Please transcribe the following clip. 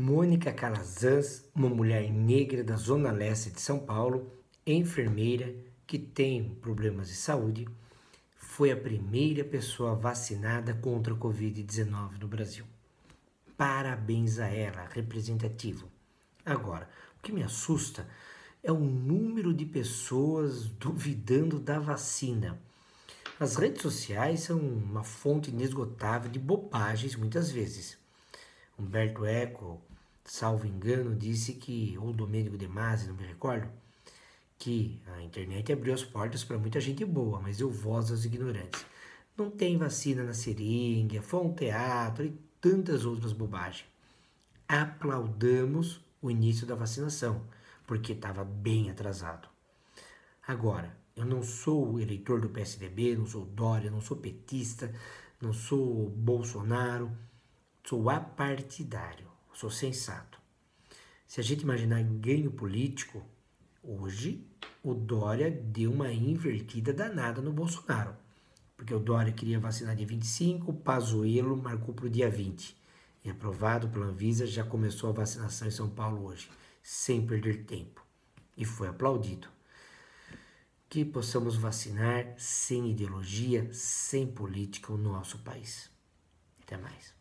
Mônica Calazans, uma mulher negra da zona leste de São Paulo, enfermeira que tem problemas de saúde, foi a primeira pessoa vacinada contra o Covid-19 no Brasil. Parabéns a ela, representativo. Agora, o que me assusta é o número de pessoas duvidando da vacina. As redes sociais são uma fonte inesgotável de bobagens muitas vezes. Humberto Eco, salvo engano, disse que, ou Domênico De Masi, não me recordo, que a internet abriu as portas para muita gente boa, mas eu voz aos ignorantes. Não tem vacina na seringa, foi um teatro e tantas outras bobagens. Aplaudamos o início da vacinação, porque estava bem atrasado. Agora, eu não sou eleitor do PSDB, não sou Dória, não sou petista, não sou Bolsonaro, sou apartidário, sou sensato. Se a gente imaginar ganho político, hoje o Dória deu uma invertida danada no Bolsonaro. Porque o Dória queria vacinar dia 25, o Pazuello marcou para o dia 20. E aprovado pela Anvisa, já começou a vacinação em São Paulo hoje, sem perder tempo. E foi aplaudido. Que possamos vacinar sem ideologia, sem política o nosso país. Até mais.